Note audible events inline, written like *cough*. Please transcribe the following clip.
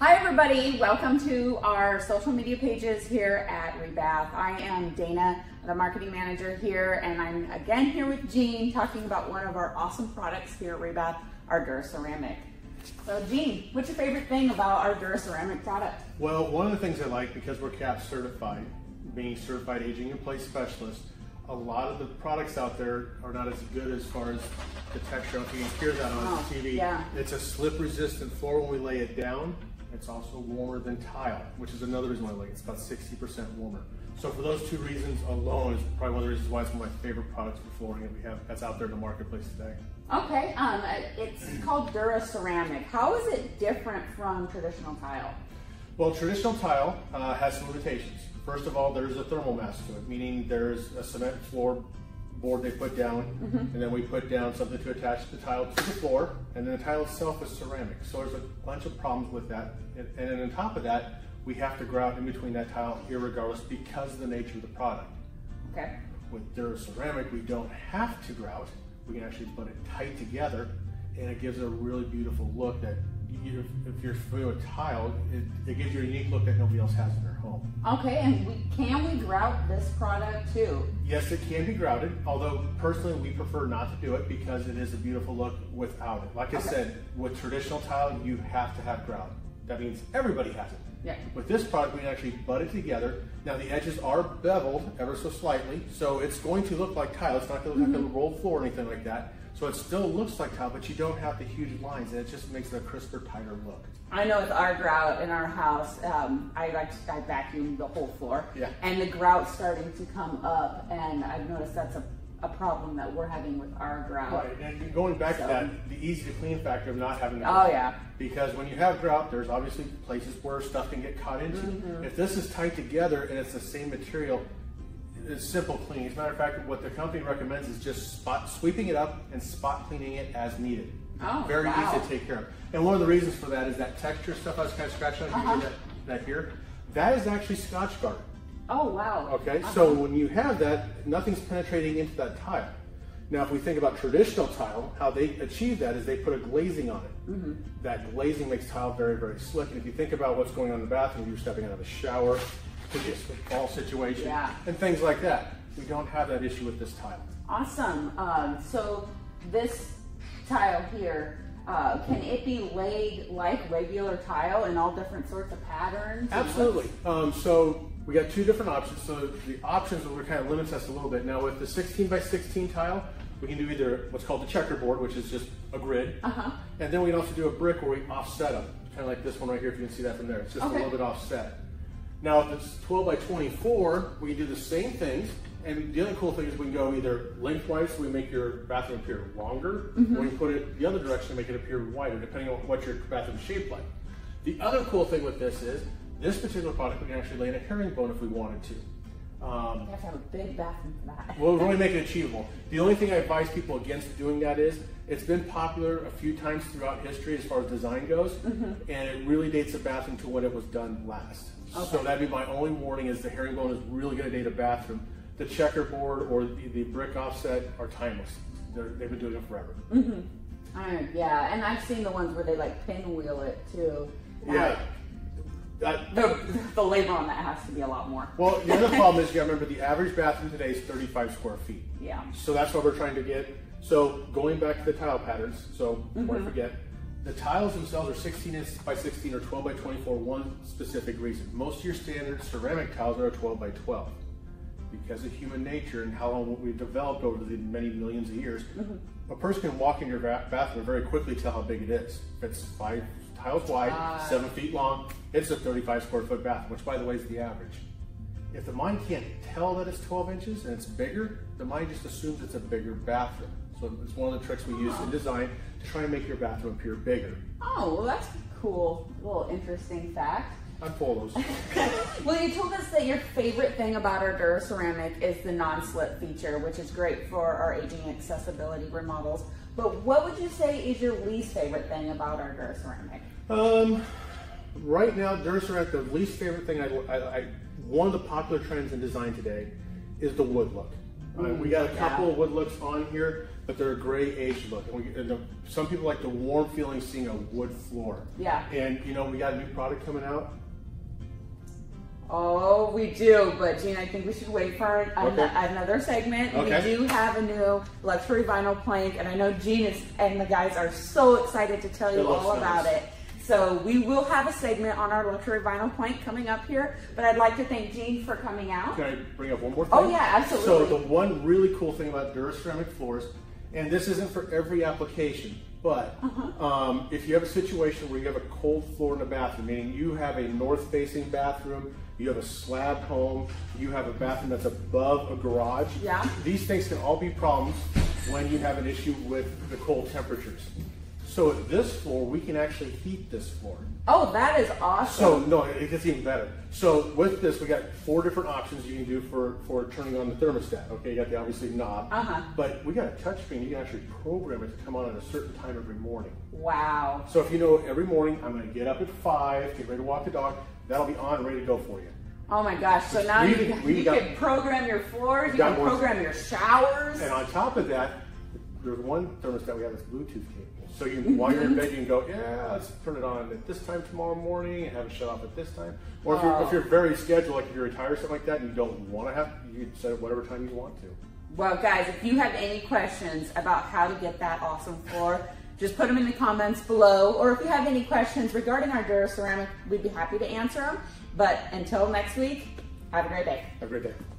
Hi everybody, welcome to our social media pages here at Rebath. I am Dana, the marketing manager here, and I'm again here with Gene talking about one of our awesome products here at Rebath, our Duraceramic. So Gene, what's your favorite thing about our Duraceramic product? Well, one of the things I like, because we're CAP certified, being certified aging in place specialist, a lot of the products out there are not as good as far as the texture. If you can hear that on Oh, TV, yeah. it's a slip resistant floor when we lay it down. It's also warmer than tile, which is another reason why I like it. It's about 60% warmer. So for those two reasons alone is probably one of the reasons why it's one of my favorite products for flooring that we have that's out there in the marketplace today. Okay, um, it's called Dura Ceramic. How is it different from traditional tile? Well, traditional tile uh, has some limitations. First of all, there's a thermal mass to it, meaning there's a cement floor board they put down, mm-hmm. and then we put down something to attach the tile to the floor, and then the tile itself is ceramic. So there's a bunch of problems with that. And, and then on top of that, we have to grout in between that tile irregardless because of the nature of the product. Okay. With Duraceramic, we don't have to grout. We can actually put it tight together, and it gives it a really beautiful look that you, if you're familiar with tile, it, it gives you a unique look that nobody else has in their home. Okay, and we, can we grout this product too? Yes, it can be grouted, although personally we prefer not to do it because it is a beautiful look without it. Like I Okay. said, with traditional tile, you have to have grout. That means everybody has it. Yeah. With this product, we actually butt it together. Now the edges are beveled ever so slightly, so it's going to look like tile. It's not going to look like a rolled floor or anything like that. So it still looks like tile, but you don't have the huge lines, and it just makes it a crisper, tighter look. I know with our grout in our house, um, I like I vacuum the whole floor, Yeah. and the grout's starting to come up, and I've noticed that's a, a problem that we're having with our grout. Right, and going back So- to that, the easy to clean factor of not having the Oh, grout. yeah. Because when you have grout, there's obviously places where stuff can get caught into. Mm-hmm. If this is tied together and it's the same material, it's simple cleaning. As a matter of fact, what the company recommends is just spot sweeping it up and spot cleaning it as needed. Oh, Very wow. easy to take care of. And one of the reasons for that is that texture stuff I was kind of scratching on. Uh-huh. That, that here? That is actually Scotchgard. Oh wow. Okay, Uh-huh. so when you have that, nothing's penetrating into that tile. Now, if we think about traditional tile, how they achieve that is they put a glazing on it. Mm-hmm. That glazing makes tile very, very slick. And if you think about what's going on in the bathroom, you're stepping out of the shower, could be a slip fall situation, Yeah. and things like that. We don't have that issue with this tile. Awesome. Um, so this tile here, uh, can it be laid like regular tile in all different sorts of patterns? Absolutely. Um, so we got two different options. So the options will kind of limits us a little bit. Now with the 16 by 16 tile, we can do either what's called the checkerboard, which is just a grid, Uh-huh. and then we can also do a brick where we offset them, kind of like this one right here. If you can see that from there, it's just Okay. a little bit offset. Now if it's 12 by 24, we can do the same things. And the other cool thing is we can go either lengthwise, so we make your bathroom appear longer, or we can put it the other direction to make it appear wider, depending on what your bathroom is shaped like. The other cool thing with this is this particular product we can actually lay in a herringbone if we wanted to. Um, You have to have a big bathroom for that. *laughs* We'll really make it achievable. The only thing I advise people against doing that is it's been popular a few times throughout history as far as design goes, and it really dates a bathroom to when it was done last. So that'd be my only warning: is the herringbone is really going to date a bathroom. The checkerboard or the, the brick offset are timeless. They're, they've been doing it forever. Uh, yeah, and I've seen the ones where they like pinwheel it too. Yeah. That- The, the labor on that has to be a lot more. well, the other *laughs* problem is you got to remember the average bathroom today is 35 square feet. Yeah. So that's what we're trying to get. So going back to the tile patterns, so before I mm-hmm. forget, the tiles themselves are 16 inch by 16 or 12 by 24, one specific reason. Most of your standard ceramic tiles are 12 by 12. Because of human nature and how long we've developed over the many millions of years, mm-hmm. a person can walk in your bathroom and very quickly tell how big it is. If it's five tiles wide, Ah. seven feet long, it's a 35 square foot bathroom, which by the way is the average. If the mind can't tell that it's 12 inches and it's bigger, the mind just assumes it's a bigger bathroom. So it's one of the tricks we use in design to try and make your bathroom appear bigger. Oh, well, that's a cool, little interesting fact. I'm full of those. *laughs* Well, you told us that your favorite thing about our Duraceramic is the non-slip feature, which is great for our aging accessibility remodels. But what would you say is your least favorite thing about our Duraceramic? Um, right now, Duracerac, the least favorite thing I, I, I, one of the popular trends in design today is the wood look. Uh, we got a yeah. couple of wood looks on here, but they're a gray aged look. And, we, and the, some people like the warm feeling seeing a wood floor. Yeah. And you know, we got a new product coming out. Oh, we do, but Gene, I think we should wait for an, Okay. another segment. Okay. We do have a new luxury vinyl plank, and I know Gene is, and the guys are so excited to tell you all about it. So we will have a segment on our luxury vinyl plank coming up here, but I'd like to thank Gene for coming out. Can I bring up one more oh, thing? Oh, yeah, absolutely. So the one really cool thing about Duraceramic floors, and this isn't for every application, but Uh-huh. um, if you have a situation where you have a cold floor in the bathroom, meaning you have a north-facing bathroom, you have a slab home, you have a bathroom that's above a garage, Yeah. these things can all be problems when you have an issue with the cold temperatures. So at this floor, we can actually heat this floor. Oh, that is awesome. So no, it gets even better. So with this, we got four different options you can do for for turning on the thermostat. Okay, you got the obviously knob, Uh-huh. but we got a touch screen. You can actually program it to come on at a certain time every morning. wow. So if you know every morning I'm going to get up at five, get ready to walk the dog, that'll be on, ready to go for you. Oh my gosh. So now We- you, we you got- can program your floors, you can program your showers. And on top of that, there's one thermostat we have that's Bluetooth capable. So you, mhm. while you're in bed, you can go, yeah, let's turn it on at this time tomorrow morning and have it shut off at this time. Or if, you're, if you're very scheduled, like if you're retired or something like that, and you don't want to have, you can set it whatever time you want to. Well, guys, if you have any questions about how to get that awesome floor, just put them in the comments below. Or if you have any questions regarding our Dura Ceramic, we'd be happy to answer them. But until next week, have a great day. Have a great day.